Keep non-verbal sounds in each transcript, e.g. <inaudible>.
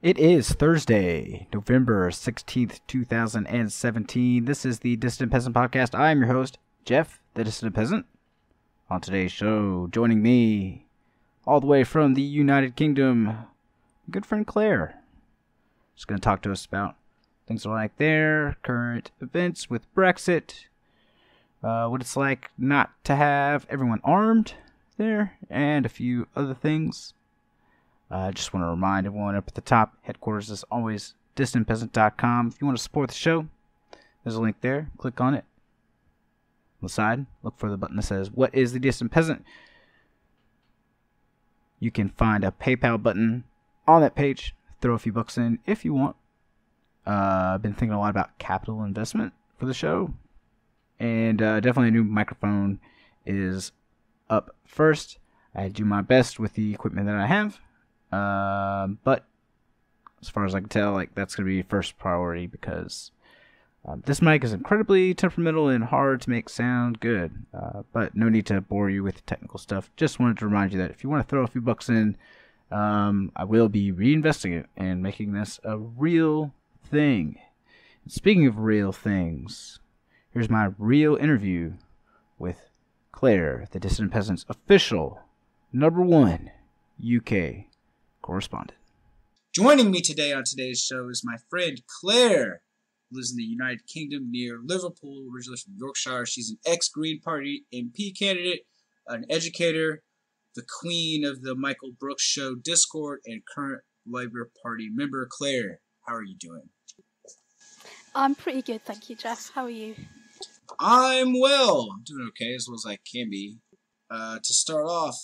It is Thursday, November 16th, 2017. This is the Dissident Peasant Podcast. I am your host, Jeff, the Dissident Peasant. On today's show, joining me, all the way from the United Kingdom, good friend Claire. She's going to talk to us about things like there, current events with Brexit, uh, what it's like not to have everyone armed there, and a few other things. I uh, just want to remind everyone up at the top, headquarters is always dissidentpeasant.com. If you want to support the show, there's a link there. Click on it. On the side, look for the button that says, What is the Dissident Peasant? You can find a PayPal button on that page. Throw a few bucks in if you want. Uh, I've been thinking a lot about capital investment for the show. And uh, definitely a new microphone is up first. I do my best with the equipment that I have. Uh, but as far as I can tell, like that's going to be first priority because um, this mic is incredibly temperamental and hard to make sound good. Uh, but no need to bore you with technical stuff. Just wanted to remind you that if you want to throw a few bucks in, um, I will be reinvesting it and making this a real thing. Speaking of real things, here's my real interview with Claire, the Dissident Peasant's official number one UK correspondent. Joining me today on today's show is my friend Claire, who lives in the United Kingdom near Liverpool, originally from Yorkshire. She's an ex Green Party MP candidate, an educator, the queen of the Michael Brooks Show Discord, and current Labour Party member. Claire, how are you doing? I'm pretty good, thank you, Jeff. How are you? I'm well. I'm doing okay, as well as I can be. Uh, to start off,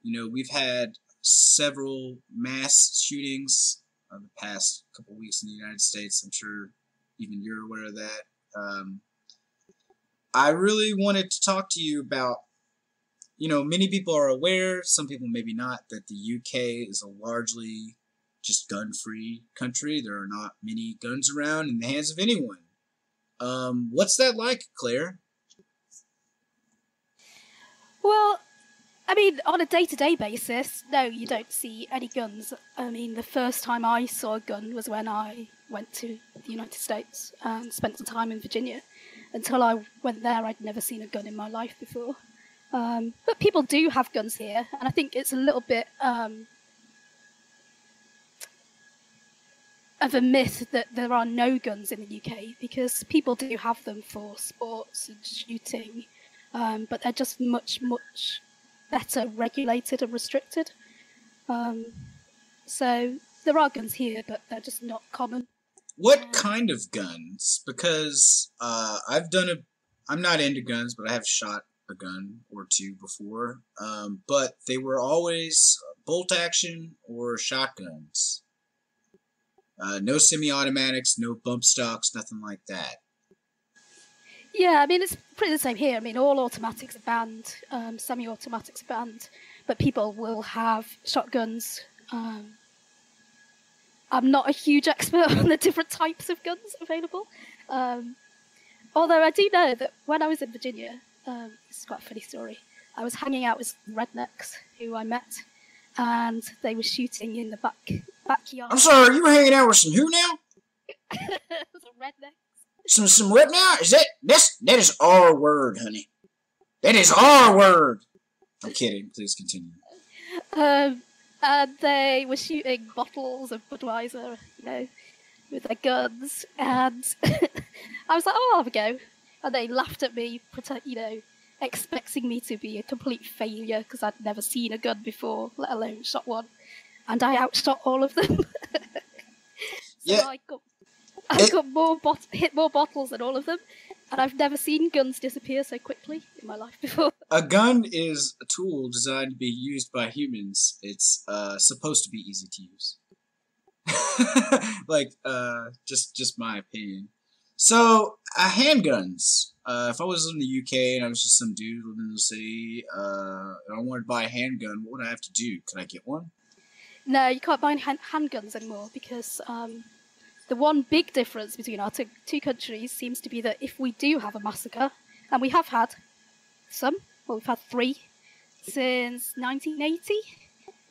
you know, we've had several mass shootings uh, the past couple weeks in the United States. I'm sure even you're aware of that. Um, I really wanted to talk to you about, you know, many people are aware, some people maybe not, that the UK is a largely just gun free country. There are not many guns around in the hands of anyone. Um, what's that like, Claire? Well, I mean, on a day to day basis, no, you don't see any guns. I mean, the first time I saw a gun was when I went to the United States and spent some time in Virginia. Until I went there, I'd never seen a gun in my life before. Um, but people do have guns here, and I think it's a little bit um, of a myth that there are no guns in the UK because people do have them for sports and shooting, um, but they're just much, much better regulated and restricted. Um, so there are guns here, but they're just not common. What kind of guns? Because uh, I've done a. I'm not into guns, but I have shot a gun or two before. Um, but they were always bolt action or shotguns. Uh, no semi-automatics, no bump stocks, nothing like that. Yeah, I mean it's pretty the same here. I mean all automatics are banned, um, semi-automatics are banned, but people will have shotguns. Um, I'm not a huge expert <laughs> on the different types of guns available, um, although I do know that when I was in Virginia, um, this is quite a funny story. I was hanging out with rednecks who I met, and they were shooting in the back backyard. I'm sorry, you were hanging out with some who now? <laughs> some rednecks some some rip now? Is that that's that is our word, honey. That is our word. I'm kidding. Please continue. Um, and they were shooting bottles of Budweiser, you know, with their guns, and <laughs> I was like, "Oh, I'll have a go," and they laughed at me, you know, expecting me to be a complete failure because I'd never seen a gun before, let alone shot one, and I outshot all of them. <laughs> so yeah. I got I've got more bot- hit more bottles than all of them, and I've never seen guns disappear so quickly in my life before. A gun is a tool designed to be used by humans. It's uh, supposed to be easy to use. <laughs> like, uh, just just my opinion. So, uh, handguns. Uh, if I was in the UK and I was just some dude living in the city, uh, and I wanted to buy a handgun, what would I have to do? Could I get one? No, you can't buy hand- handguns anymore because um, the one big difference between our two, two countries seems to be that if we do have a massacre, and we have had some, well, we've had three since 1980.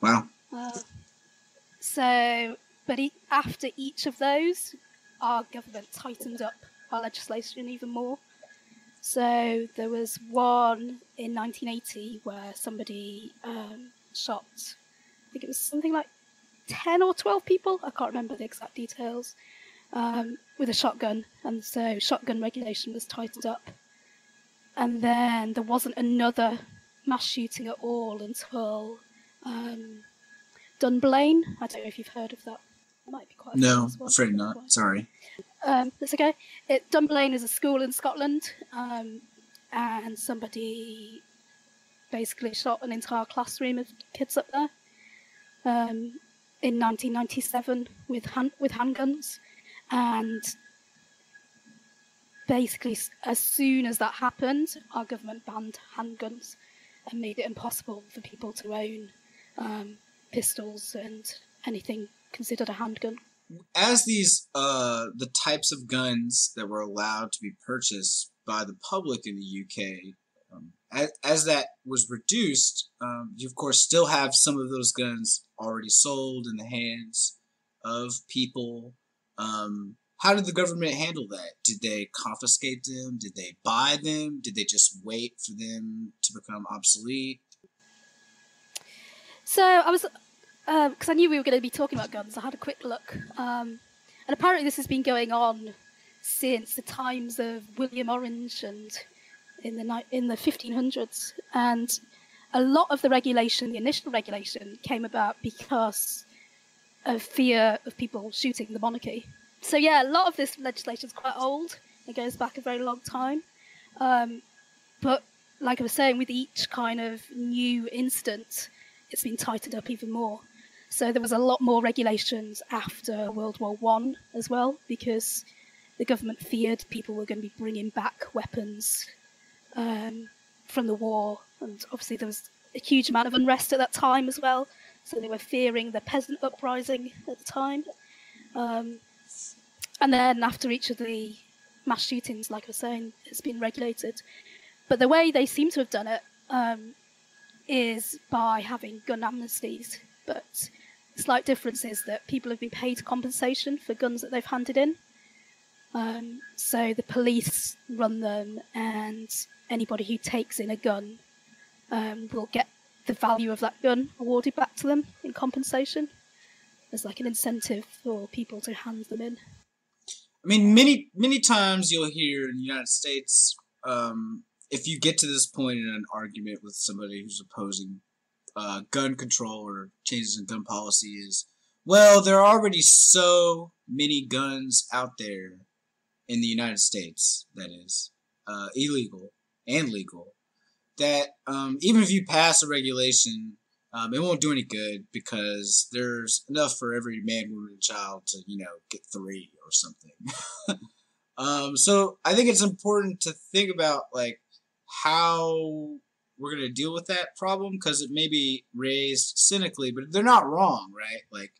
Wow. Uh, so but e- after each of those, our government tightened up our legislation even more. So there was one in 1980 where somebody um, shot, I think it was something like 10 or 12 people, I can't remember the exact details, um, with a shotgun. And so shotgun regulation was tightened up. And then there wasn't another mass shooting at all until um, Dunblane. I don't know if you've heard of that. Might be quite. a No, afraid not. Sorry. Um, that's okay. It, Dunblane is a school in Scotland, um, and somebody basically shot an entire classroom of kids up there um, in 1997 with hand, with handguns, and basically as soon as that happened, our government banned handguns and made it impossible for people to own um, pistols and anything considered a handgun. as these uh the types of guns that were allowed to be purchased by the public in the UK um, as, as that was reduced um, you of course still have some of those guns already sold in the hands of people um, how did the government handle that did they confiscate them did they buy them did they just wait for them to become obsolete So I was, because I knew we were going to be talking about guns, I had a quick look. Um, and apparently this has been going on since the times of William Orange and in the ni- in the 1500s. And a lot of the regulation, the initial regulation, came about because of fear of people shooting the monarchy. So yeah, a lot of this legislation is quite old. It goes back a very long time. Um, but like I was saying, with each kind of new instance, it's been tightened up even more. So there was a lot more regulations after World War One as well, because the government feared people were going to be bringing back weapons um, from the war, and obviously there was a huge amount of unrest at that time as well. So they were fearing the peasant uprising at the time. Um, and then after each of the mass shootings, like I was saying, it's been regulated. But the way they seem to have done it um, is by having gun amnesties. But the slight difference is that people have been paid compensation for guns that they've handed in. Um, so the police run them, and anybody who takes in a gun um, will get the value of that gun awarded back to them in compensation. There's like an incentive for people to hand them in. I mean, many many times you'll hear in the United States, um, if you get to this point in an argument with somebody who's opposing uh, gun control or changes in gun policy, is well, there are already so many guns out there in the United States. That is uh, illegal and legal. That um, even if you pass a regulation, um, it won't do any good because there's enough for every man, woman, and child to, you know, get three or something. <laughs> um, so I think it's important to think about like how we're gonna deal with that problem because it may be raised cynically, but they're not wrong, right? Like,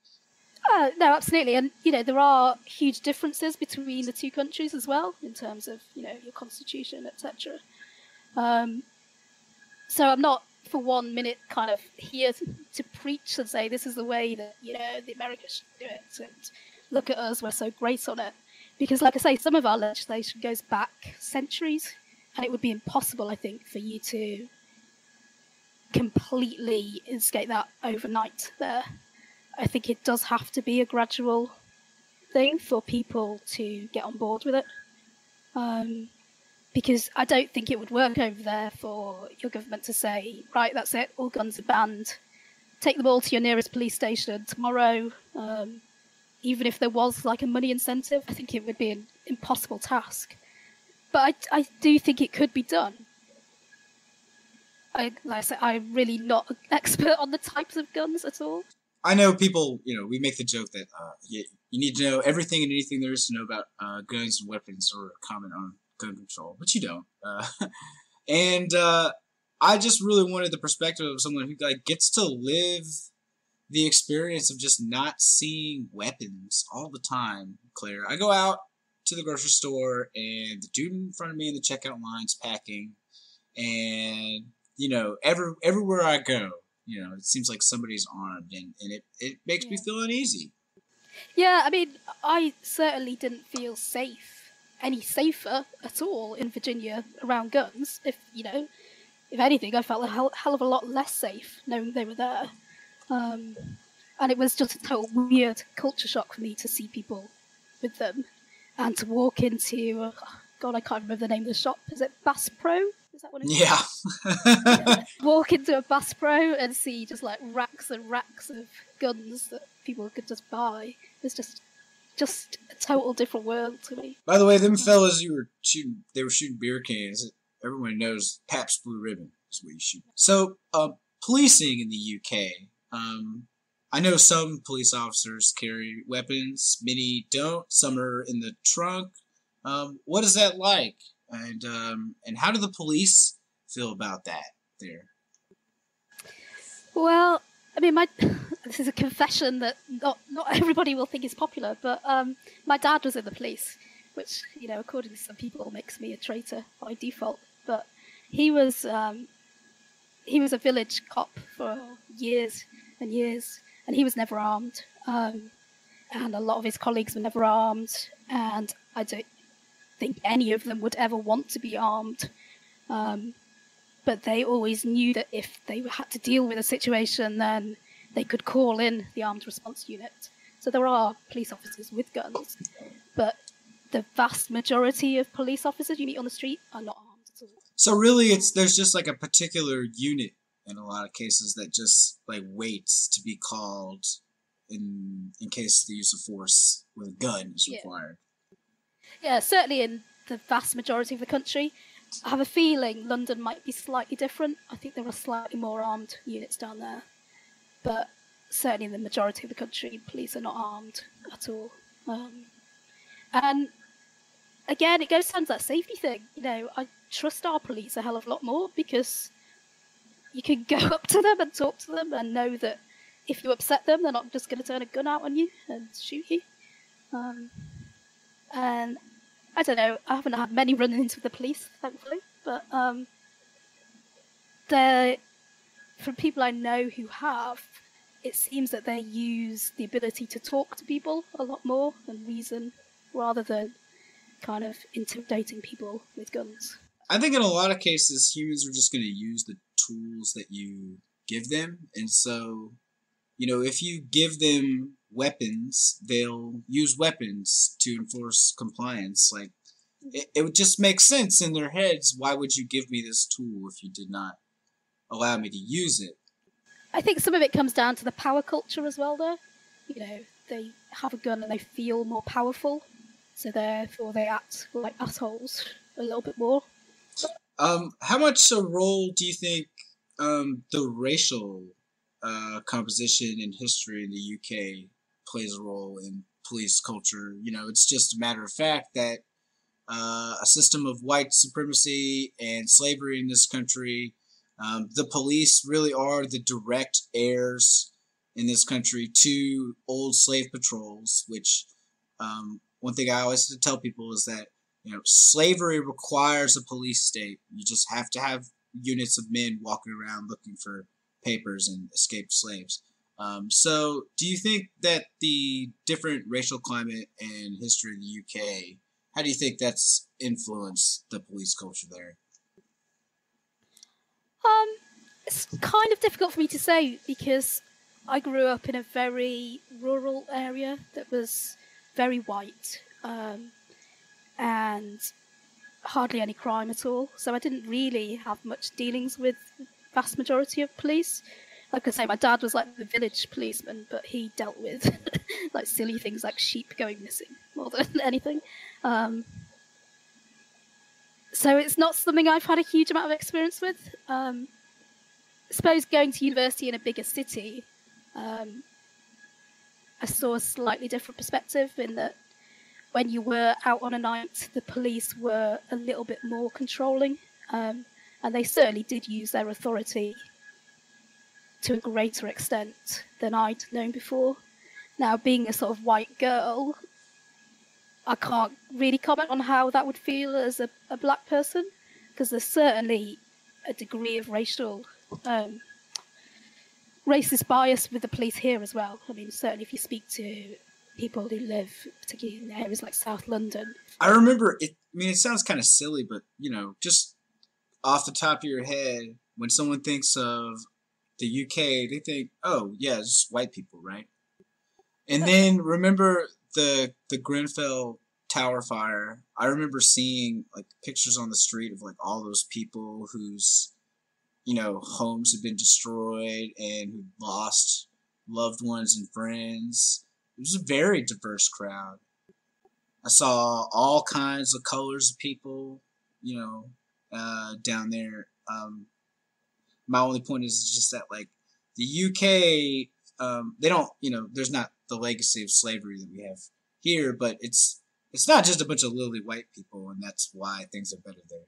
Uh, no, absolutely, and you know there are huge differences between the two countries as well in terms of you know your constitution, etc. Um, so I'm not for one minute kind of here to, preach and say this is the way that you know the Americans should do it and look at us, we're so great on it. Because, like I say, some of our legislation goes back centuries, and it would be impossible, I think, for you to completely instigate that overnight there. I think it does have to be a gradual thing for people to get on board with it. Um, because I don't think it would work over there for your government to say, right, that's it, all guns are banned. Take them all to your nearest police station tomorrow. Um, even if there was like a money incentive, I think it would be an impossible task. But I, I do think it could be done. I, like I said, I'm really not an <laughs> expert on the types of guns at all. I know people, you know, we make the joke that uh, you, you need to know everything and anything there is to know about uh, guns and weapons or comment on control, but you don't. Uh, <laughs> and uh, I just really wanted the perspective of someone who like gets to live the experience of just not seeing weapons all the time. Claire, I go out to the grocery store and the dude in front of me in the checkout line's packing, and you know, every everywhere I go, you know, it seems like somebody's armed, and, and it, it makes me feel uneasy. Yeah, I mean, I certainly didn't feel safe, any safer at all in Virginia around guns. If you know, if anything, I felt a hell, hell of a lot less safe knowing they were there. Um, and it was just a total weird culture shock for me to see people with them and to walk into, uh, God, I can't remember the name of the shop. Is it Bass Pro? Is that what it is? Yeah. yeah. <laughs> Walk into a Bass Pro and see just like racks and racks of guns that people could just buy. It's just, just a total different world to me. By the way, them fellas you were shooting, they were shooting beer cans. Everyone knows Pabst Blue Ribbon is what you shoot. So, uh, policing in the UK. Um, I know some police officers carry weapons, many don't. Some are in the trunk. Um, what is that like? And um, and how do the police feel about that there? Well, I mean, my <laughs> this is a confession that not not everybody will think is popular, but um, my dad was in the police, which you know, according to some people, makes me a traitor by default. But he was um, he was a village cop for years and years, and he was never armed. Um, and a lot of his colleagues were never armed, and I don't think any of them would ever want to be armed. Um, but they always knew that if they had to deal with a situation, then they could call in the armed response unit. So there are police officers with guns, but the vast majority of police officers you meet on the street are not armed at all. So really, it's there's just like a particular unit in a lot of cases that just like waits to be called in in case the use of force with a gun is required. Yeah, yeah certainly in the vast majority of the country. I have a feeling London might be slightly different. I think there are slightly more armed units down there, but certainly in the majority of the country, police are not armed at all. Um, and again, it goes down to that safety thing. You know, I trust our police a hell of a lot more because you can <laughs> go up to them and talk to them and know that if you upset them, they're not just going to turn a gun out on you and shoot you. Um, and I don't know, I haven't had many run-ins with the police, thankfully, but um, they from people I know who have, it seems that they use the ability to talk to people a lot more and reason rather than kind of intimidating people with guns. I think in a lot of cases, humans are just going to use the tools that you give them. And so, you know, if you give them weapons, they'll use weapons to enforce compliance. Like, it, it would just make sense in their heads. Why would you give me this tool if you did not allow me to use it? I think some of it comes down to the power culture as well, though. You know, they have a gun and they feel more powerful, so therefore they act like assholes a little bit more. Um, how much a role do you think um, the racial uh, composition and history in the UK plays a role in police culture? You know, it's just a matter of fact that uh, a system of white supremacy and slavery in this country. Um, the police really are the direct heirs in this country to old slave patrols, which um, one thing I always tell people is that you know, slavery requires a police state. You just have to have units of men walking around looking for papers and escaped slaves. Um, so, do you think that the different racial climate and history of the UK, how do you think that's influenced the police culture there? Um, it's kind of difficult for me to say because I grew up in a very rural area that was very white. Um, and hardly any crime at all. So I didn't really have much dealings with vast majority of police. Like I say, my dad was like the village policeman, but he dealt with <laughs> like silly things like sheep going missing more than <laughs> anything. Um, so it's not something I've had a huge amount of experience with. Um, I suppose going to university in a bigger city, um, I saw a slightly different perspective in that when you were out on a night, the police were a little bit more controlling, um, and they certainly did use their authority to a greater extent than I'd known before. Now, being a sort of white girl, I can't really comment on how that would feel as a, a black person, because there's certainly a degree of racial um, racist bias with the police here as well. I mean, certainly if you speak to people who live, particularly in areas like South London. I remember it. I mean, it sounds kind of silly, but you know, just off the top of your head, when someone thinks of the UK, they think, "Oh, yeah, it's just white people, right?" And then remember the the Grenfell Tower fire. I remember seeing like pictures on the street of like all those people whose you know homes had been destroyed and who lost loved ones and friends. It was a very diverse crowd. I saw all kinds of colors of people, you know, uh, down there. Um, my only point is just that like the UK, um, they don't, you know, there's not the legacy of slavery that we have here, but it's it's not just a bunch of lily white people, and that's why things are better there.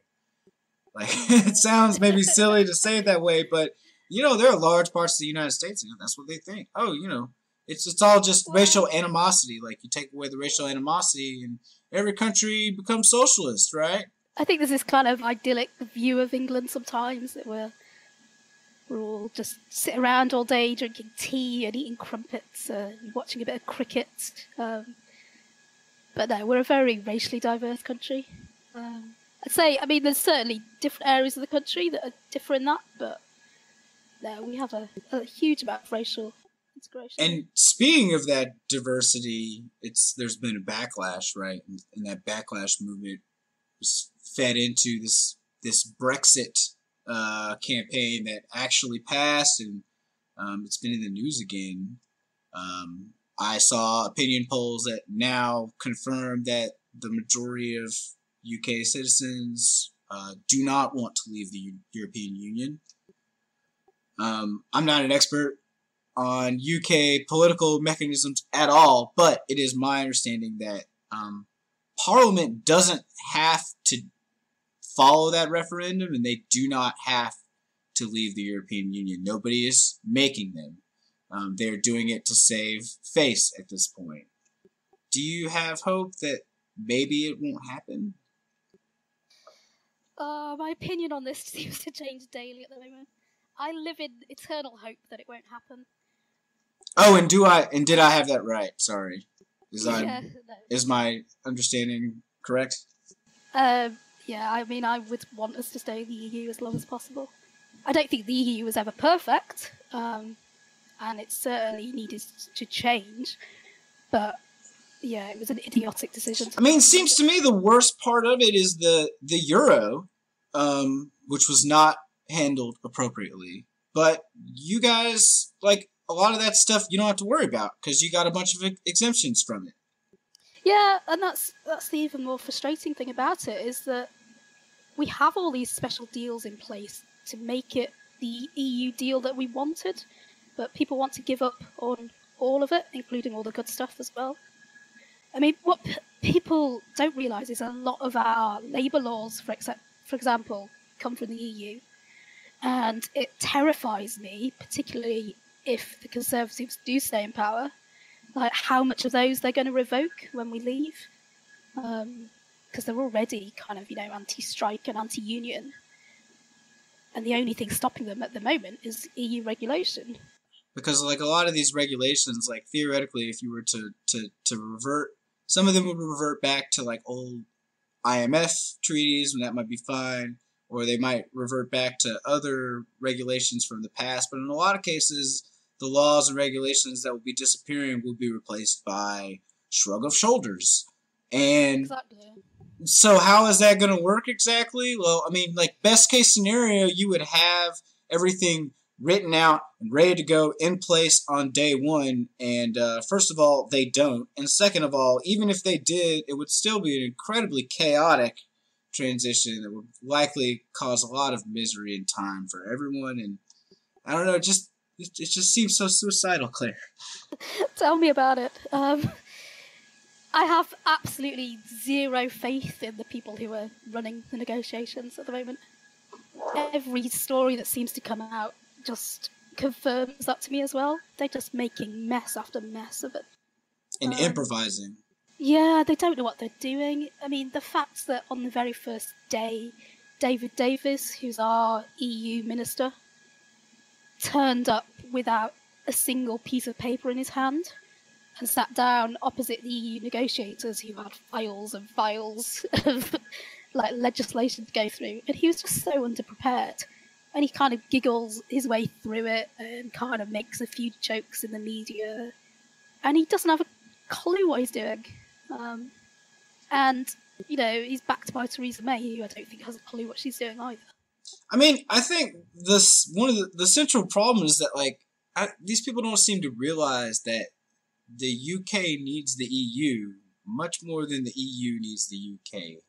Like <laughs> it sounds maybe <laughs> silly to say it that way, but you know there are large parts of the United States, and that's what they think. Oh, you know, it's it's all just racial animosity. Like you take away the racial animosity, and every country becomes socialist, right? I think there's this kind of idyllic view of England sometimes that we're we're all just sit around all day drinking tea and eating crumpets and watching a bit of cricket. Um, but no, we're a very racially diverse country. Um, I'd say, I mean, there's certainly different areas of the country that are different in that, but no, we have a, a huge amount of racial integration. And speaking of that diversity, it's there's been a backlash, right? And, and that backlash movement was fed into this this Brexit uh, campaign that actually passed, and um, it's been in the news again. Um, I saw opinion polls that now confirm that the majority of UK citizens uh, do not want to leave the U- European Union. Um, I'm not an expert on UK political mechanisms at all, but it is my understanding that um, Parliament doesn't have to follow that referendum and they do not have to leave the European Union. Nobody is making them. Um, they're doing it to save face at this point. Do you have hope that maybe it won't happen? Uh, my opinion on this <laughs> seems to change daily at the moment. I live in eternal hope that it won't happen. Oh, and do I and did I have that right? Sorry, is I Yeah, no. is my understanding correct? Um, yeah, I mean, I would want us to stay in the EU as long as possible. I don't think the EU was ever perfect, um, and it certainly needed to change. But yeah, it was an idiotic decision. I mean, it seems to me the worst part of it is the the euro, um, which was not handled appropriately. But you guys, like a lot of that stuff, you don't have to worry about because you got a bunch of ex- exemptions from it. Yeah, and that's that's the even more frustrating thing about it is that we have all these special deals in place to make it the EU deal that we wanted, but people want to give up on all of it, including all the good stuff as well. I mean, what p- people don't realise is a lot of our labour laws, for, exa- for example, come from the EU, and it terrifies me, particularly if the Conservatives do stay in power, like how much of those they're going to revoke when we leave, um, because they're already kind of you know anti-strike and anti-union, and the only thing stopping them at the moment is EU regulation. because like a lot of these regulations like theoretically if you were to to to revert some of them would revert back to like old IMF treaties and that might be fine or they might revert back to other regulations from the past but in a lot of cases the laws and regulations that will be disappearing will be replaced by shrug of shoulders and Exactly. So how is that going to work exactly? Well, I mean, like best case scenario, you would have everything written out and ready to go in place on day one. And uh, first of all, they don't. And second of all, even if they did, it would still be an incredibly chaotic transition that would likely cause a lot of misery and time for everyone. And I don't know, it just it, it just seems so suicidal, Claire. <laughs> Tell me about it. Um, I have absolutely zero faith in the people who are running the negotiations at the moment. Every story that seems to come out just confirms that to me as well. They're just making mess after mess of it. And Um, improvising. Yeah, they don't know what they're doing. I mean, the fact that on the very first day, David Davis, who's our EU minister, turned up without a single piece of paper in his hand and sat down opposite the negotiators who had files and files <laughs> of like legislation to go through, and he was just so underprepared. And he kind of giggles his way through it and kind of makes a few jokes in the media, and he doesn't have a clue what he's doing. Um, and you know, he's backed by Theresa May, who I don't think has a clue what she's doing either. I mean, I think this one of the, the central problems is that like I, these people don't seem to realize that the UK needs the EU much more than the EU needs the UK.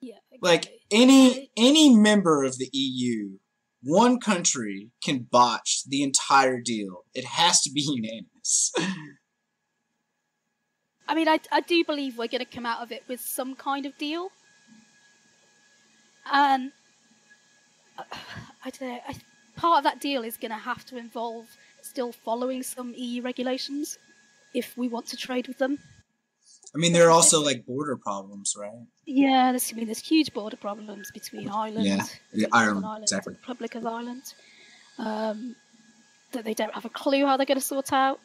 Yeah. Like any any member of the EU, one country can botch the entire deal. It has to be <laughs> unanimous. I mean, I, I do believe we're going to come out of it with some kind of deal. And uh, <sighs> I don't know. I, part of that deal is going to have to involve still following some EU regulations if we want to trade with them. I mean, there are also like border problems, right? Yeah, there's, I mean, there's huge border problems between Ireland, Yeah, between Ireland, Ireland exactly. and the Republic of Ireland, um, that they don't have a clue how they're going to sort out.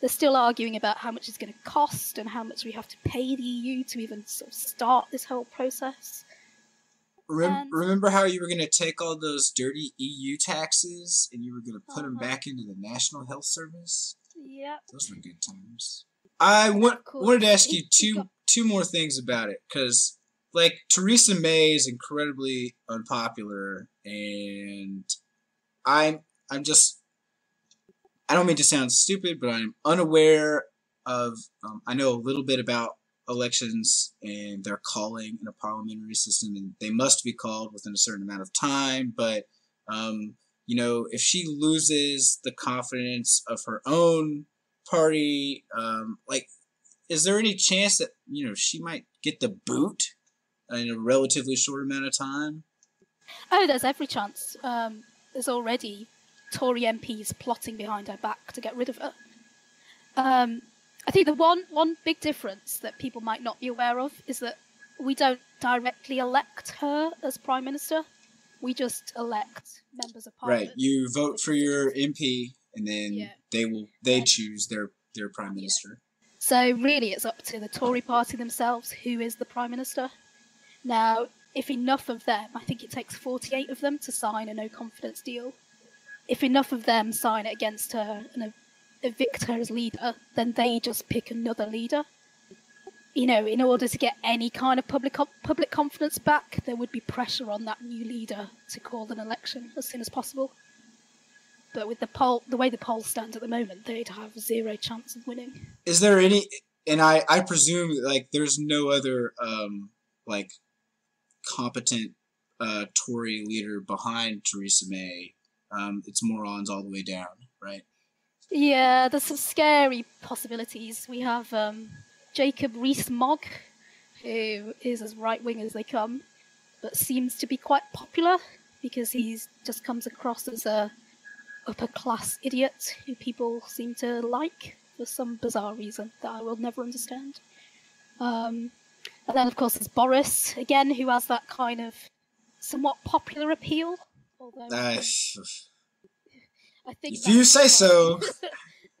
They're still arguing about how much it's going to cost and how much we have to pay the EU to even sort of start this whole process. Rem- remember how you were going to take all those dirty EU taxes and you were going to put them Uh-huh. back into the National Health Service? Yep. Those were good times. I want, cool. wanted to ask you two two more things about it because like Theresa May is incredibly unpopular and I'm I'm just I don't mean to sound stupid but I'm unaware of um, I know a little bit about elections and they're calling in a parliamentary system and they must be called within a certain amount of time but um, you know if she loses the confidence of her own party um, like is there any chance that you know she might get the boot in a relatively short amount of time Oh, there's every chance. Um, there's already Tory MPs plotting behind her back to get rid of her. Um, I think the one one big difference that people might not be aware of is that we don't directly elect her as prime minister. We just elect members of parliament. right you vote for your mp and then Yeah. they will they Yeah. choose their their prime minister So really, it's up to the Tory party themselves who is the prime minister. Now, if enough of them, I think it takes 48 of them to sign a no confidence deal. If enough of them sign it against her and her as leader, then they just pick another leader. You know, in order to get any kind of public public confidence back, there would be pressure on that new leader to call an election as soon as possible. But with the poll, the way the polls stand at the moment, they'd have zero chance of winning. is there any and i i presume like there's no other um like competent uh tory leader behind theresa may um it's morons all the way down right Yeah, there's some scary possibilities. We have um, Jacob Rees-Mogg, who is as right-wing as they come, but seems to be quite popular because he just comes across as a upper-class idiot who people seem to like for some bizarre reason that I will never understand. Um, and then, of course, there's Boris again, who has that kind of somewhat popular appeal. Although um, I think if you say so just <laughs>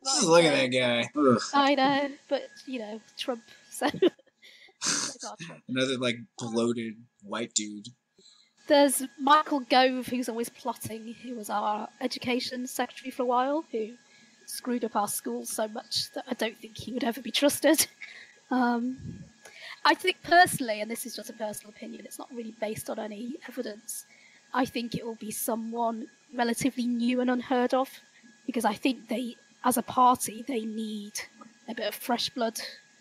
<laughs> look at that guy Ugh. I know, but you know, Trump. So <laughs> another like bloated white dude there's Michael Gove, who's always plotting, who was our education secretary for a while, who screwed up our schools so much that I don't think he would ever be trusted. Um, I think personally, and this is just a personal opinion, it's not really based on any evidence. I think it will be someone relatively new and unheard of, because I think they, as a party, they need a bit of fresh blood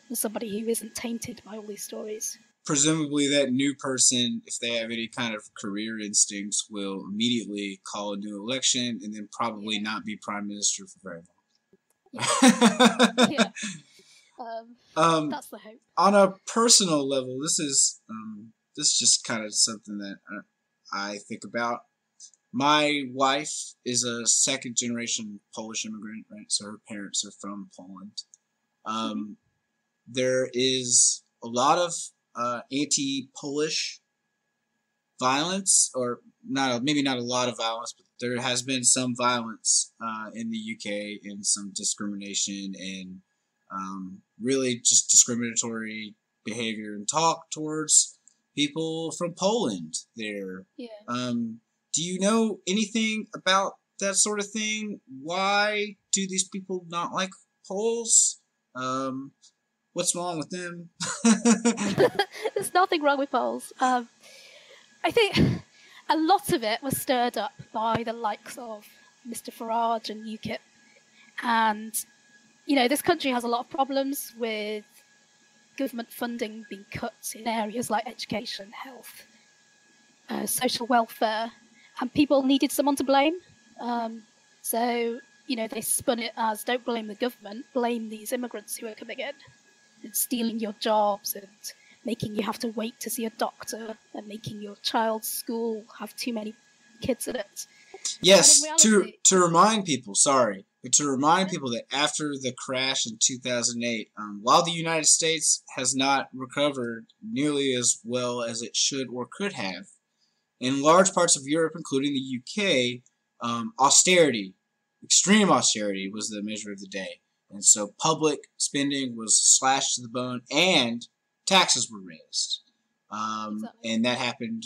and somebody who isn't tainted by all these stories. presumably that new person, if they have any kind of career instincts, will immediately call a new election and then probably not be prime minister for very long. <laughs> Yeah. Um, um, that's the hope. on a personal level, this is um, this is just kind of something that I think about. My wife is a second generation Polish immigrant, right? So her parents are from Poland. Um, there is a lot of uh, anti-Polish violence, or not maybe not a lot of violence, but there has been some violence uh, in the UK and some discrimination and um, really just discriminatory behavior and talk towards people from Poland there. Yeah. Um, do you know anything about that sort of thing? Why do these people not like Poles? Um, what's wrong with them? <laughs> <laughs> There's nothing wrong with Poles. Um, I think <laughs> a lot of it was stirred up by the likes of Mr. Farage and UKIP. And, you know, this country has a lot of problems with government funding being cut in areas like education, health, uh, social welfare, and people needed someone to blame. Um, so, you know, they spun it as don't blame the government, blame these immigrants who are coming in and stealing your jobs and making you have to wait to see a doctor and making your child's school have too many kids in it. Yes, in to to remind people, sorry, but to remind people that after the crash in 2008, um, while the United States has not recovered nearly as well as it should or could have, in large parts of Europe, including the UK, um, austerity, extreme austerity, was the measure of the day, and so public spending was slashed to the bone, and taxes were raised, um, Exactly. and that happened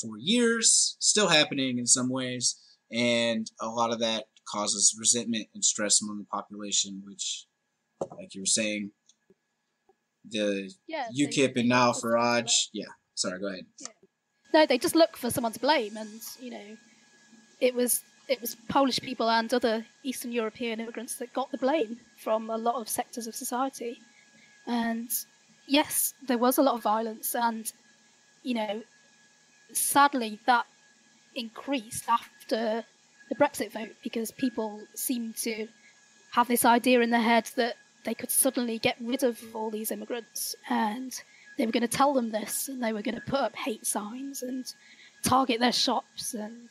for years, still happening in some ways. And a lot of that causes resentment and stress among the population, which, like you were saying, the Yeah, UKIP they and now look for someone to blame. Farage. Yeah, sorry, go ahead. No, they just look for someone to blame, and you know, it was it was Polish people and other Eastern European immigrants that got the blame from a lot of sectors of society. And yes, there was a lot of violence, and you know, sadly, that increased after the Brexit vote because people seemed to have this idea in their head that they could suddenly get rid of all these immigrants and they were going to tell them this and they were going to put up hate signs and target their shops and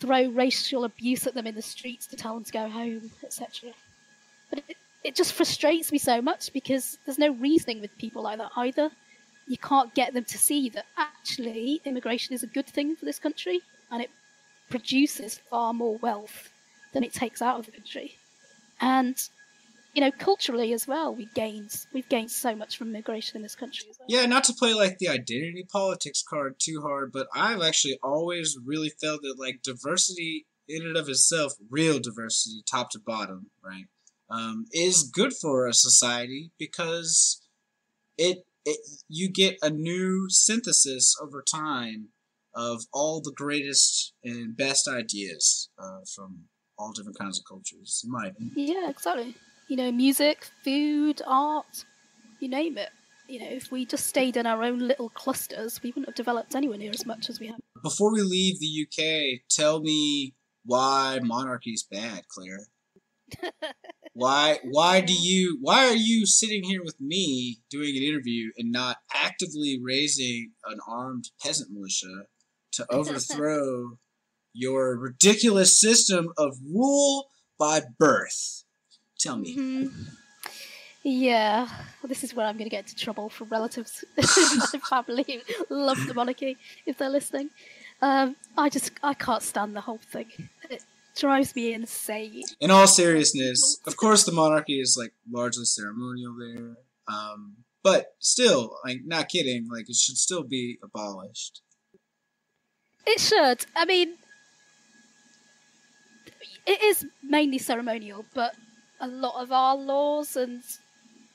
throw racial abuse at them in the streets to tell them to go home, etc. But it, it just frustrates me so much because there's no reasoning with people like that either. You can't get them to see that actually immigration is a good thing for this country and it produces far more wealth than it takes out of the country. And you know, culturally as well, we gained we've gained so much from immigration in this country well. Yeah, not to play like the identity politics card too hard, but I've actually always really felt that like diversity in and of itself, real diversity, top to bottom, right, um, is good for a society because it it you get a new synthesis over time of all the greatest and best ideas uh, from all different kinds of cultures. In my opinion. Yeah, exactly. You know, music, food, art, you name it. You know, if we just stayed in our own little clusters, we wouldn't have developed anywhere near as much as we have. Before we leave the UK, tell me why monarchy is bad, Claire. <laughs> Why why do you why are you sitting here with me doing an interview and not actively raising an armed peasant militia to <laughs> overthrow your ridiculous system of rule by birth? Tell me. Mhm. Yeah, well, this is where I'm going to get into trouble from relatives <laughs> <laughs> my family love the monarchy if they're listening. Um, I just I can't stand the whole thing. It drives me insane. In all seriousness, of course the monarchy is like largely ceremonial there. Um, but still, like not kidding, like it should still be abolished. It should. I mean, it is mainly ceremonial, but a lot of our laws and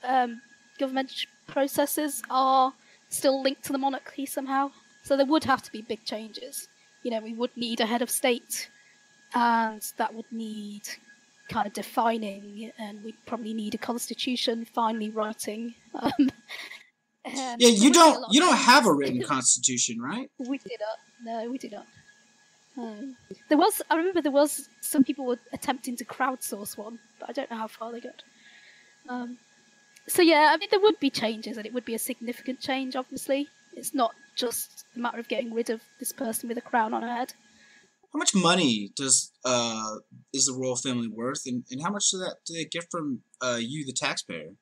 um, government processes are still linked to the monarchy somehow. So there would have to be big changes. You know, we would need a head of state, and that would need kind of defining, and we'd probably need a constitution finally writing. Um, and Yeah, you would be a don't you don't have a written <laughs> constitution, right? We did not. No, we did not. Um, there was. I remember there was some people were attempting to crowdsource one, but I don't know how far they got. Um, so yeah, I mean there would be changes, and it would be a significant change. Obviously, it's not just a matter of getting rid of this person with a crown on her head. How much money does uh is the royal family worth, and, and how much do that do they get from uh you, the taxpayer?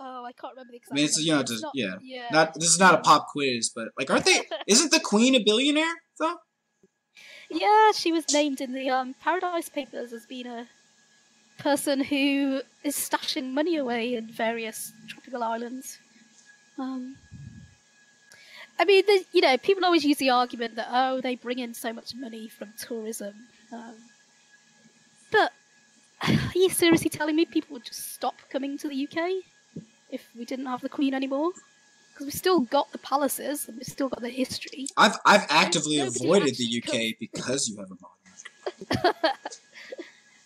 Oh, I can't remember the exact. I mean, it's you know, just not- yeah. yeah. Not this is not a pop quiz, but like, aren't they? <laughs> Isn't the queen a billionaire though? Yeah, she was named in the um, Paradise Papers as being a person who is stashing money away in various tropical islands. Um, I mean, the, you know, people always use the argument that oh, they bring in so much money from tourism, um, but <sighs> are you seriously telling me people would just stop coming to the UK if we didn't have the Queen anymore? Because we've still got the palaces and we've still got the history. I've I've actively avoided the UK <laughs> because you have a monarch. <laughs>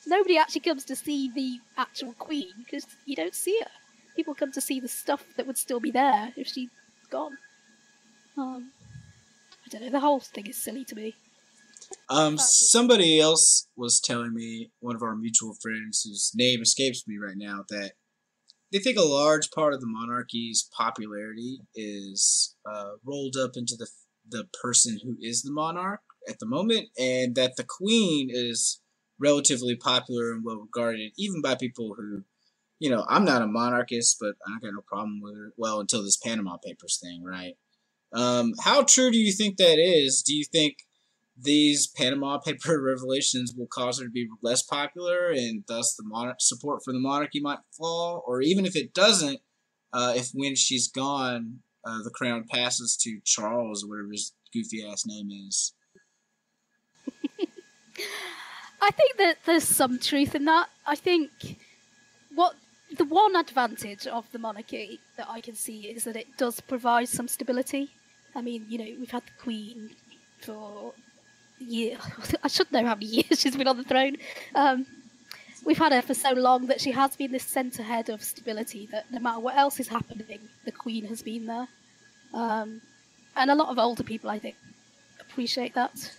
nobody actually comes to see the actual queen because you don't see her. People come to see the stuff that would still be there if she's gone. Um, I don't know. The whole thing is silly to me. Um, somebody else was telling me, one of our mutual friends whose name escapes me right now, that they think a large part of the monarchy's popularity is uh, rolled up into the the person who is the monarch at the moment, and that the queen is relatively popular and well regarded, even by people who, you know, I'm not a monarchist, but I got no problem with her. Well, until this Panama Papers thing, right? Um, how true do you think that is? Do you think these Panama <laughs> paper revelations will cause her to be less popular, and thus the monarch support for the monarchy might fall, or even if it doesn't, uh, if when she's gone, uh, the crown passes to Charles or whatever his goofy ass name is. <laughs> I think that there's some truth in that. I think what the one advantage of the monarchy that I can see is that it does provide some stability. I mean, you know, we've had the Queen for years. <laughs> I should know how many <laughs> years she's been on the throne. Um, we've had her for so long that she has been this centrehead of stability. That no matter what else is happening, the Queen has been there. Um, and a lot of older people, I think, appreciate that.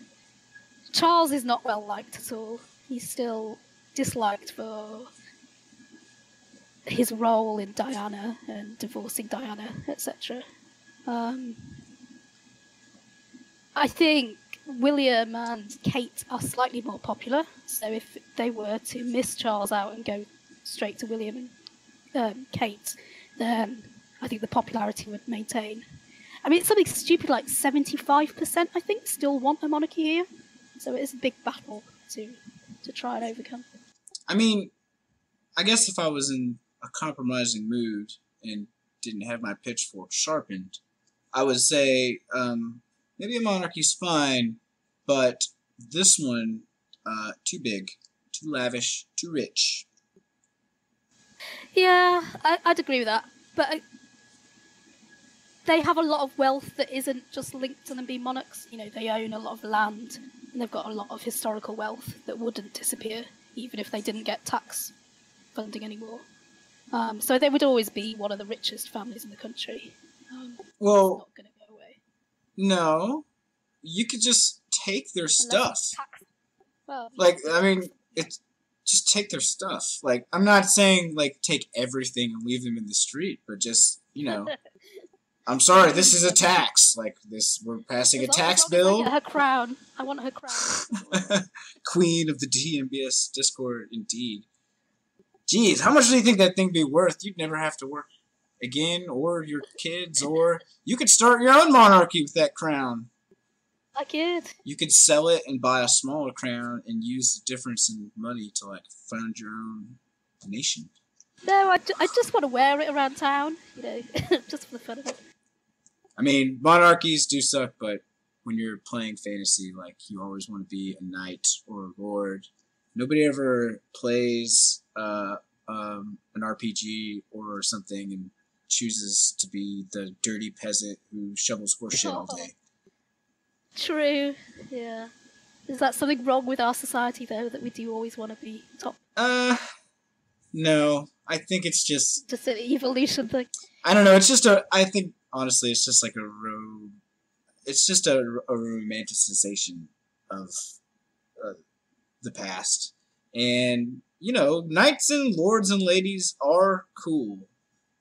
Charles is not well liked at all. He's still disliked for his role in Diana and divorcing Diana, etc. Um, I think William and Kate are slightly more popular, so if they were to miss Charles out and go straight to William and um, Kate, then I think the popularity would maintain. I mean, it's something stupid like 75%, I think, still want a monarchy here. So it is a big battle to to try and overcome. I mean, I guess if I was in a compromising mood and didn't have my pitchfork sharpened, I would say um, maybe a monarchy's fine, but this one uh, too big, too lavish, too rich. Yeah, I, I'd agree with that. But uh, they have a lot of wealth that isn't just linked to them being monarchs. You know, they own a lot of land and they've got a lot of historical wealth that wouldn't disappear even if they didn't get tax funding anymore. Um, so they would always be one of the richest families in the country. Um, Well, not going to go away. No, you could just take their stuff. Well, Like, I mean, it's just take their stuff. Like, I'm not saying like take everything and leave them in the street, but just you know, <laughs> I'm sorry, this is a tax. Like this, we're passing a as tax as long as I bill. her crown. I want her crown. <laughs> Queen of the TMBS Discord, indeed. Jeez, how much do you think that thing be worth? You'd never have to work again, or your kids, or you could start your own monarchy with that crown. I kid. You could sell it and buy a smaller crown and use the difference in money to like fund your own nation. No, I, ju- I just want to wear it around town. You know, <laughs> just for the fun of it. I mean, monarchies do suck, but when you're playing fantasy, like you always want to be a knight or a lord. Nobody ever plays uh, um, an RPG or something and chooses to be the dirty peasant who shovels horse shit all day. True. Yeah. Is that something wrong with our society though that we do always want to be top? Uh, no, I think it's just Just an evolution thing. I don't know. It's just a. I think honestly, it's just like a ro. It's just a, a romanticization of uh, the past, and you know, knights and lords and ladies are cool.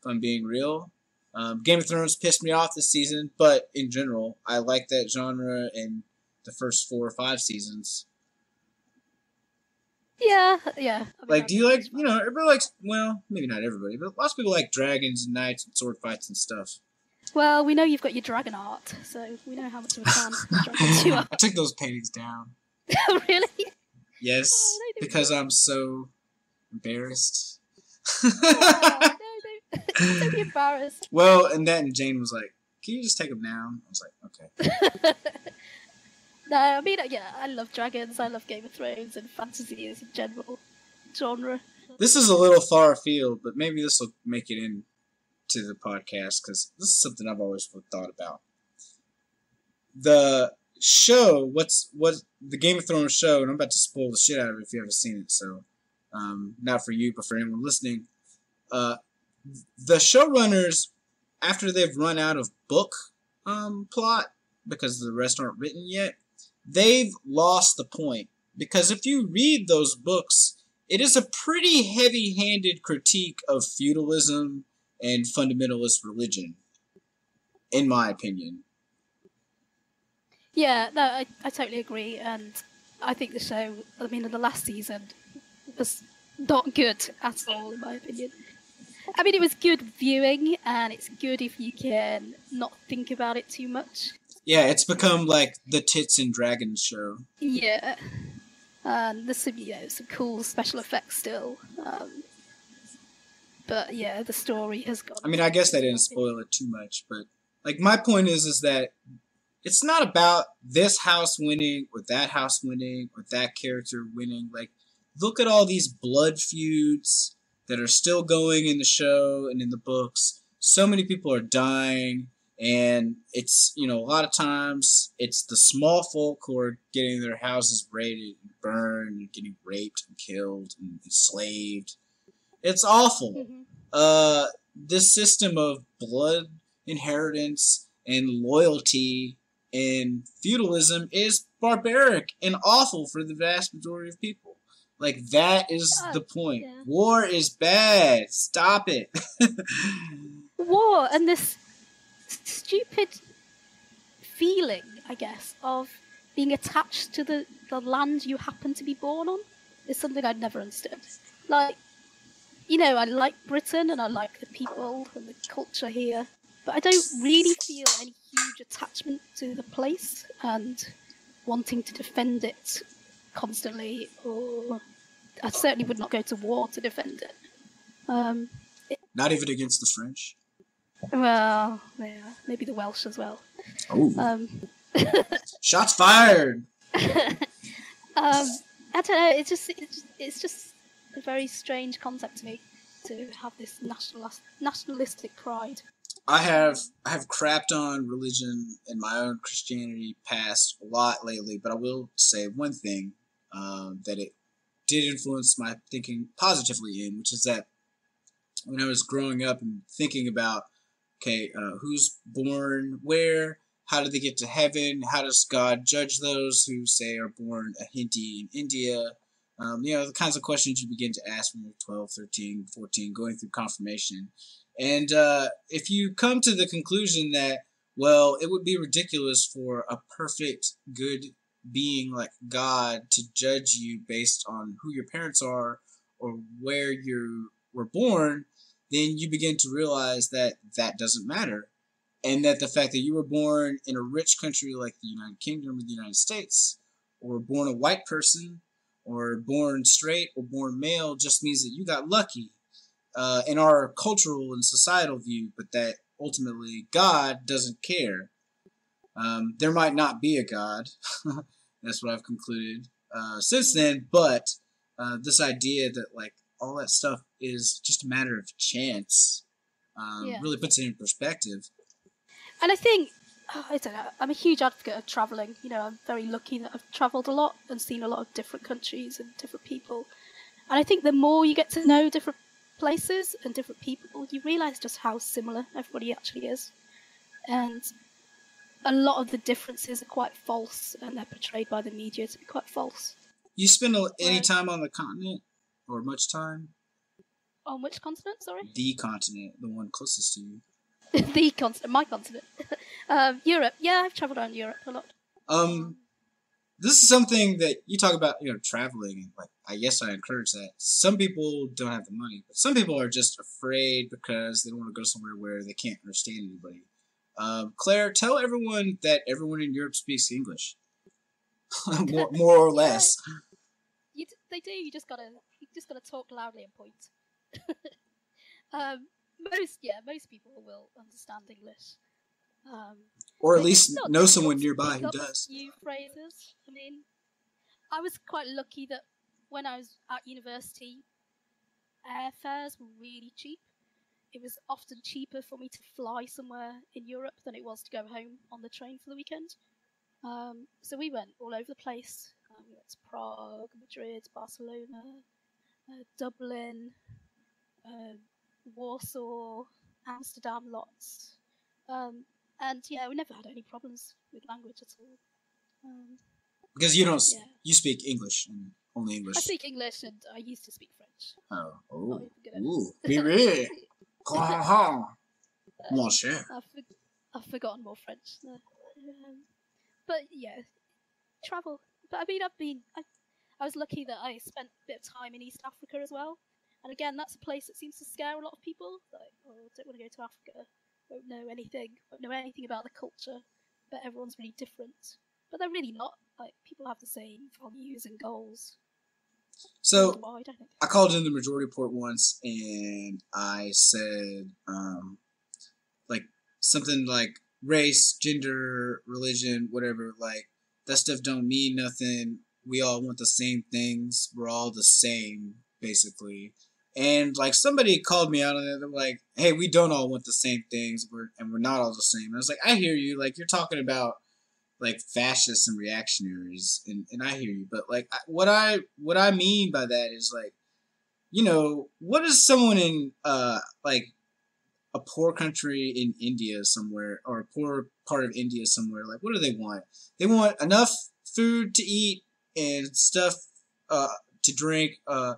If I'm being real, um, Game of Thrones pissed me off this season, but in general, I like that genre and the first four or five seasons. Yeah, yeah. I mean, Like, do you like, you know, everybody likes, well, maybe not everybody, but lots of people like dragons and knights and sword fights and stuff. Well, we know you've got your dragon art, so we know how much of a fan <laughs> dragons you are. I took those paintings down. <laughs> really? Yes, Oh, because I'm so embarrassed. Oh, <laughs> don't, <laughs> don't be embarrassed. well, and then Jane was like, "Can you just take them down?" I was like, "Okay." <laughs> No, I mean, yeah, I love dragons. I love Game of Thrones and fantasy as a general genre. This is a little far afield, but maybe this will make it in to the podcast because this is something I've always thought about. The show, what's what the Game of Thrones show, and I'm about to spoil the shit out of it if you haven't seen it. So, um, not for you, but for anyone listening. Uh, the showrunners, after they've run out of book um, plot because the rest aren't written yet, they've lost the point. Because if you read those books, it is a pretty heavy handed critique of feudalism and fundamentalist religion, in my opinion. Yeah, no, I, I totally agree, and I think the show, I mean, the last season, was not good at all, in my opinion. I mean, it was good viewing, and it's good if you can not think about it too much. Yeah, it's become like the Tits and Dragons show. Yeah, and there's some, you know, some cool special effects still. Um, but yeah, the story has gone. I mean, I guess they didn't spoil it too much, but like my point is, is that it's not about this house winning or that house winning or that character winning. Like, look at all these blood feuds that are still going in the show and in the books. So many people are dying, and it's you know a lot of times it's the small folk who are getting their houses raided and burned and getting raped and killed and enslaved. It's awful Mhm. uh, this system of blood inheritance and loyalty and feudalism is barbaric and awful for the vast majority of people. Like that is Yeah, the point. yeah. War is bad. Stop it. <laughs> war and this stupid feeling, I guess, of being attached to the, the land you happen to be born on is something I'd never understood. Like, you know, I like Britain and I like the people and the culture here, but I don't really feel any huge attachment to the place and wanting to defend it constantly, or I certainly would not go to war to defend it. Um, Not even against the French. well, yeah, maybe the Welsh as well. Oh, Um, <laughs> shots fired. um, I don't know. It's just it's, it's just a very strange concept to me to have this national nationalistic pride. I have I have crapped on religion and my own Christianity past a lot lately, but I will say one thing um, that it did influence my thinking positively in, which is that when I was growing up and thinking about, okay, uh, who's born where, how do they get to heaven, how does God judge those who say are born a Hindi in India, um, you know, the kinds of questions you begin to ask when you're 12, 13, 14, going through confirmation. And uh, if you come to the conclusion that, well, it would be ridiculous for a perfect, good being like God to judge you based on who your parents are or where you were born, then you begin to realize that that doesn't matter. And that the fact that you were born in a rich country like the United Kingdom or the United States, or born a white person, or born straight or born male just means that you got lucky uh, in our cultural and societal view, but that ultimately God doesn't care. Um, there might not be a God. <laughs> That's what I've concluded uh, since then. But uh, this idea that like all that stuff is just a matter of chance um, Yeah. really puts it in perspective. And I think oh, I don't know. I'm a huge advocate of traveling. You know, I'm very lucky that I've travelled a lot and seen a lot of different countries and different people. And I think the more you get to know different places and different people, you realise just how similar everybody actually is. And a lot of the differences are quite false, and they're portrayed by the media to be quite false. You spend any time on the continent or much time? On which continent? Sorry, The continent, the one closest to you. <laughs> the continent, my continent, <laughs> um, Europe. Yeah, I've travelled around Europe a lot. Um, this is something that you talk about, you know, traveling. And like, I guess I encourage that. Some people don't have the money, but some people are just afraid because they don't want to go somewhere where they can't understand anybody. Um, Claire, tell everyone that everyone in Europe speaks English, <laughs> more, more or <laughs> less. You they do. You just gotta you just gotta talk loudly and point. <laughs> um, most yeah, most people will understand English. Um, Or at least know someone nearby who does. few phrases. I mean, I was quite lucky that when I was at university, airfares were really cheap. It was often cheaper for me to fly somewhere in Europe than it was to go home on the train for the weekend. Um, so we went all over the place. Um, we went to Prague, Madrid, Barcelona, uh, Dublin, uh, Warsaw, Amsterdam, lots. Um, and yeah, we never had any problems with language at all. Um, Because you don't, yeah. you speak English and only English. I speak English and I used to speak French. Oh, oh, ooh, Bibi, Comment, <laughs> <laughs> mon cher. I've, I've forgotten more French. No. Um, but yeah, travel. But I mean, I've been. I, I was lucky that I spent a bit of time in East Africa as well. And again, that's a place that seems to scare a lot of people. Like, oh, I don't want to go to Africa. Won't know anything. Won't know anything about the culture. But everyone's really different. But they're really not. Like people have the same values and goals. So I. Called in the majority report once and I said, um, like something like race, gender, religion, whatever. Like that stuff don't mean nothing. We all want the same things. We're all the same, basically. And like somebody called me out on it. They're like, "Hey, we don't all want the same things. We're and we're not all the same." And I was like, "I hear you. Like you're talking about." Like fascists and reactionaries and, and I hear you but like what I what I mean by that is like you know what is someone in uh like a poor country in India somewhere or a poor part of India somewhere like what do they want? They want enough food to eat and stuff uh to drink uh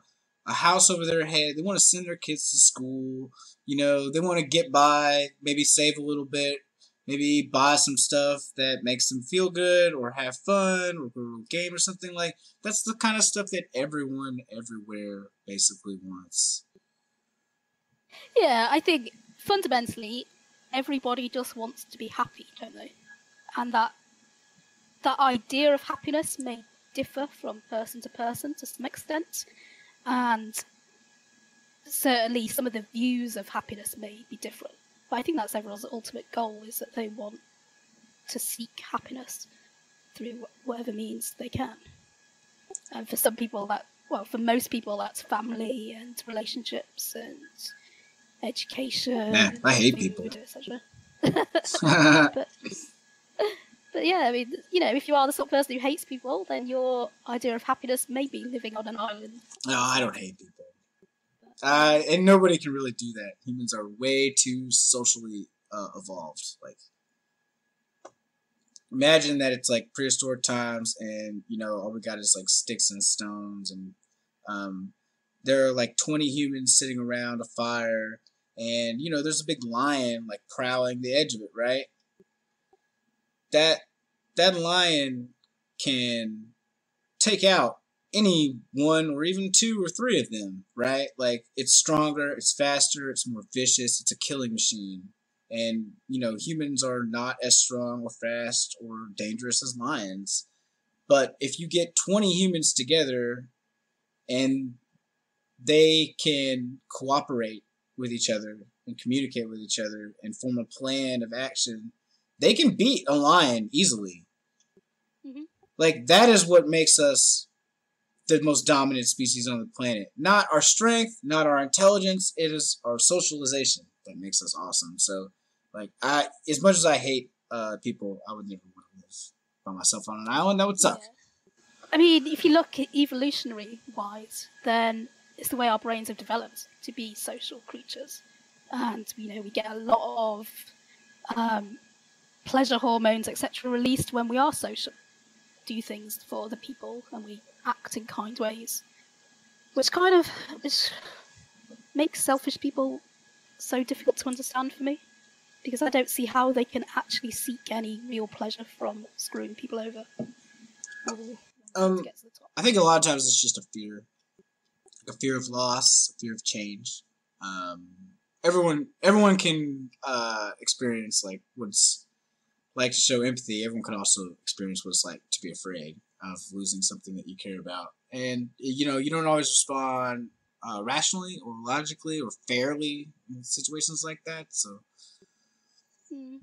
a house over their head. They want to send their kids to school you know they want to get by maybe save a little bit maybe buy some stuff that makes them feel good or have fun or go to a game or something like that's the kind of stuff that everyone everywhere basically wants Yeah, I think fundamentally everybody just wants to be happy, don't they? And that that idea of happiness may differ from person to person to some extent, and certainly some of the views of happiness may be different. But I think that's everyone's ultimate goal is that they want to seek happiness through whatever means they can. And for some people, that well, for most people, that's family and relationships and education. Nah, I hate people. <laughs> but but yeah, I mean, you know, if you are the sort of person who hates people, then your idea of happiness may be living on an island. no i don't hate people uh, and nobody can really do that. Humans are way too socially uh, evolved. Like imagine that it's like prehistoric times and you know all we got is like sticks and stones and um, there are like 20 humans sitting around a fire and you know there's a big lion like prowling the edge of it right? That that lion can take out any one or even two or three of them right? Like it's stronger it's faster it's more vicious it's a killing machine. And you know humans are not as strong or fast or dangerous as lions. But if you get 20 humans together and they can cooperate with each other and communicate with each other and form a plan of action they can beat a lion easily. Mhm. like that is what makes us the most dominant species on the planet. Not our strength not our intelligence it is our socialization that makes us awesome. So like i as much as i hate uh people i would never want to live by myself on an island. That would suck. Yeah. I mean, if you look evolutionary wise, then it's the way our brains have developed to be social creatures, and you know we get a lot of um, pleasure hormones, etc., released when we are social, do things for other people, and we act in kind ways, which kind of which makes selfish people so difficult to understand for me, because I don't see how they can actually seek any real pleasure from screwing people over. Um, to to. I think a lot of times it's just a fear, a fear of loss, a fear of change. Um, everyone, everyone can uh, experience like what's like to show empathy. Everyone can also experience what it's like to be afraid of losing something that you care about, and you know you don't always respond uh, rationally or logically or fairly in situations like that. So Mm.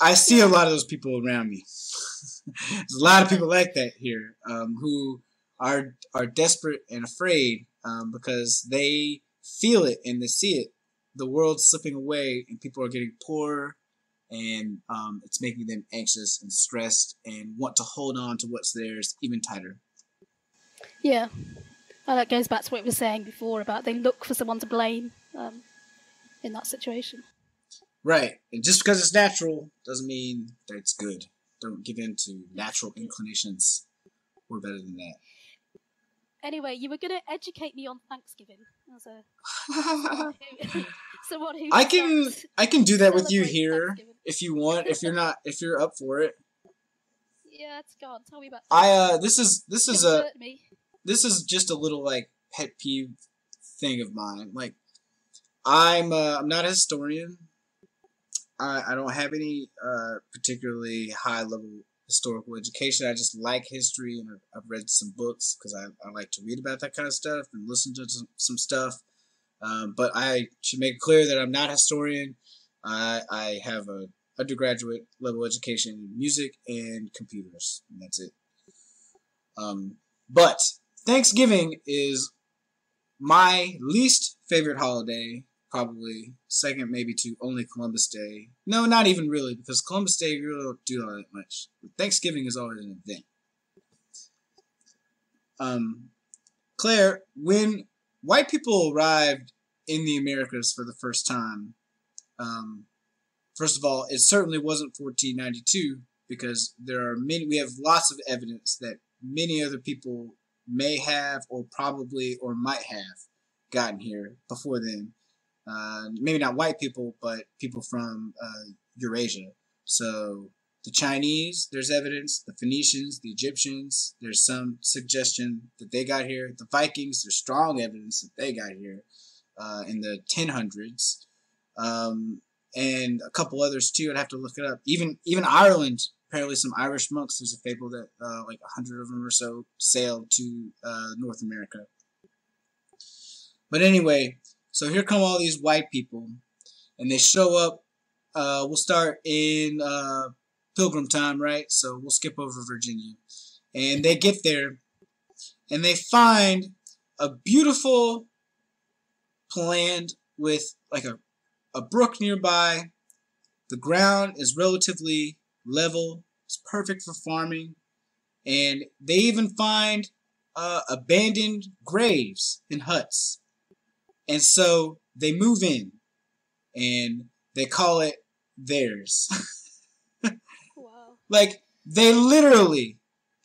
I see a lot of those people around me. <laughs> There's a lot of people like that here um, who are are desperate and afraid um, because they feel it and they see it. The world's slipping away and people are getting poorer, and um, it's making them anxious and stressed and want to hold on to what's theirs even tighter. Yeah. And that goes back to what we were saying before about they look for someone to blame um, in that situation. Right, and just because it's natural doesn't mean that it's good. Don't give in to natural inclinations. We're better than that. Anyway, you were going to educate me on Thanksgiving as a <laughs> someone who. I can I can do that with you here if you want. If you're not if you're up for it. Yeah, it's gone. Tell me about. I uh this is this is a me. this is just a little like pet peeve thing of mine. Like I'm uh, I'm not a historian. I I don't have any uh particularly high level historical education. I just like history and I've, read some books because I, I like to read about that kind of stuff and listen to some, some stuff. Um, but I should make clear that I'm not a historian. I I have a undergraduate level education in music and computers, and that's it. Um, but Thanksgiving is my least favorite holiday, probably second maybe to only Columbus Day. No, not even really, because Columbus Day you really don't do all that much. Thanksgiving is always an event. Um, Claire, when white people arrived in the Americas for the first time, um, first of all, it certainly wasn't 1492 because there are many. We have lots of evidence that many other people may have, or probably, or might have gotten here before then. Uh, maybe not white people, but people from uh, Eurasia. So the Chinese, there's evidence. The Phoenicians, the Egyptians, there's some suggestion that they got here. The Vikings, there's strong evidence that they got here uh, in the 1000s. Um, and a couple others too. I'd have to look it up. Even even Ireland. Apparently, some Irish monks. There's a fable that uh, like a hundred of them or so sailed to uh, North America. But anyway, so here come all these white people, and they show up. Uh, we'll start in uh, Pilgrim time, right? So we'll skip over Virginia, and they get there, and they find a beautiful land with like a a brook nearby. The ground is relatively level. It's perfect for farming. And they even find uh, abandoned graves and huts. And so they move in and they call it theirs. <laughs> Wow. like they literally,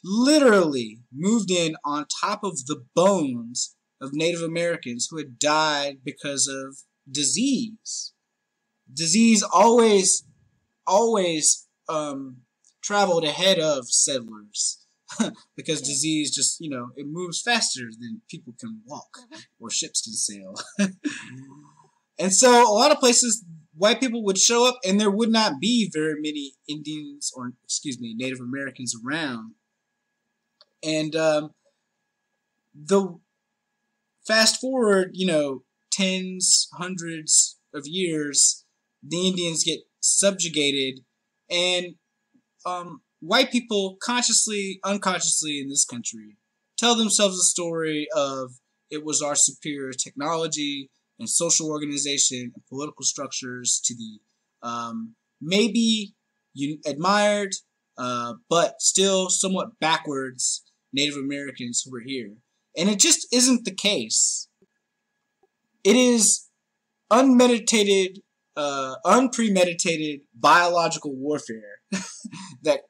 literally moved in on top of the bones of Native Americans who had died because of disease. Disease always, always um, traveled ahead of settlers <laughs> because Yeah. disease just, you know, it moves faster than people can walk Mhm. or ships can sail. <laughs> and so a lot of places, white people would show up and there would not be very many Indians or, excuse me, Native Americans around. And um, the fast forward, you know, tens, hundreds of years, the Indians get subjugated, and um, white people, consciously, unconsciously in this country, tell themselves a story of it was our superior technology and social organization and political structures to the um, maybe you admired, uh, but still somewhat backwards Native Americans who were here. And it just isn't the case. It is unmeditated, uh, unpremeditated biological warfare <laughs> that.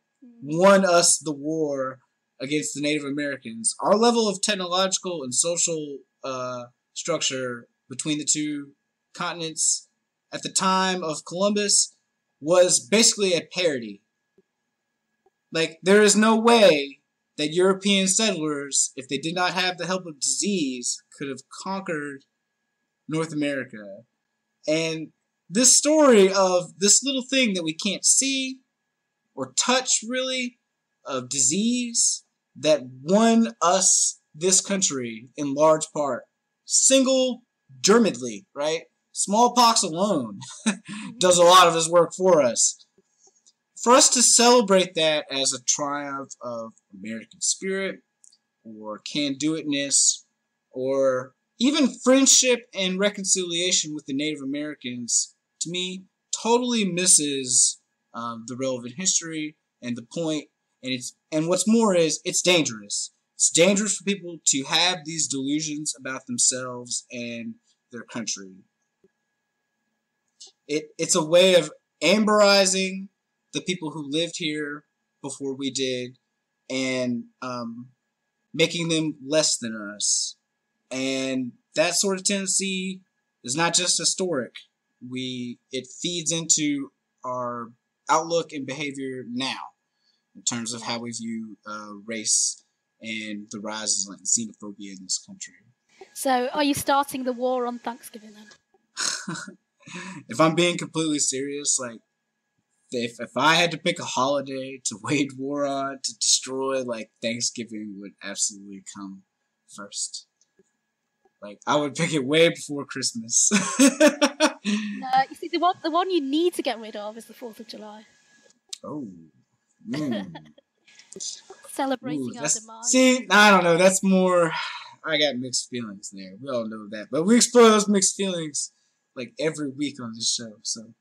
Won us the war against the Native Americans. Our level of technological and social uh, structure between the two continents at the time of Columbus was basically a parody. Like, there is no way that European settlers, if they did not have the help of disease, could have conquered North America. And this story of this little thing that we can't see or touch really of disease that won us this country in large part single dermedly, right? Smallpox alone <laughs> does a lot of this work for us. For us to celebrate that as a triumph of American spirit or can do itness or even friendship and reconciliation with the Native Americans, to me, totally misses um, the relevant history and the. And it's and what's more is it's dangerous. It's dangerous for people to have these delusions about themselves and their country. It it's a way of amberizing the people who lived here before we did, and um, making them less than us. And that sort of tendency is not just historic. We it feeds into our outlook and behavior now, in terms of how we view uh, race and the rise of like, xenophobia in this country. So, are you starting the war on Thanksgiving then? <laughs> if I'm being completely serious, like if if I had to pick a holiday to <laughs> wage war on to destroy, like Thanksgiving would absolutely come first. Like I would pick it way before Christmas. <laughs> uh, you see, the one the one you need to get rid of is the Fourth of July. Oh. <laughs> Mm. Celebrating Ooh, our demise. See, I don't know. That's more. I got mixed feelings there. We all know that, but we explore those mixed feelings like every week on this show. So,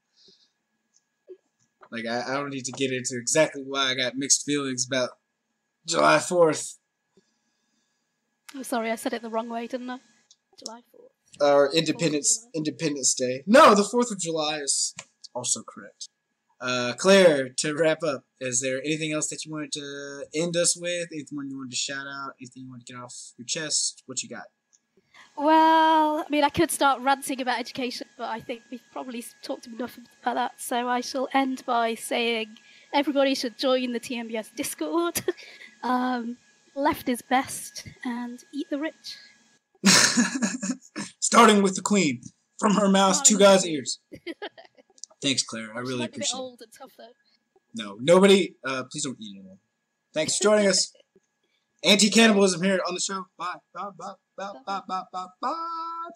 like, I, I don't need to get into exactly why I got mixed feelings about July Fourth I'm sorry, I said it the wrong way, didn't I? July Fourth. or Independence July. Independence Day. No, the Fourth of July is also correct. Uh, Claire, to wrap up, is there anything else that you wanted to end us with? Anything you wanted to shout out? Anything you want to get off your chest? What you got? Well, I mean, I could start ranting about education, but I think we've probably talked enough about that. So I shall end by saying everybody should join the TMBS Discord. <laughs> um, left is best, and eat the rich. <laughs> Starting with the queen. From her mouth to guy's ears. <laughs> Thanks, Claire. I really appreciate it. old. No, nobody, uh, please don't eat anymore. Thanks for joining us. <laughs> Anti cannibalism here on the show. Bye, bye, bye, bye, bye, bye, bye, bye.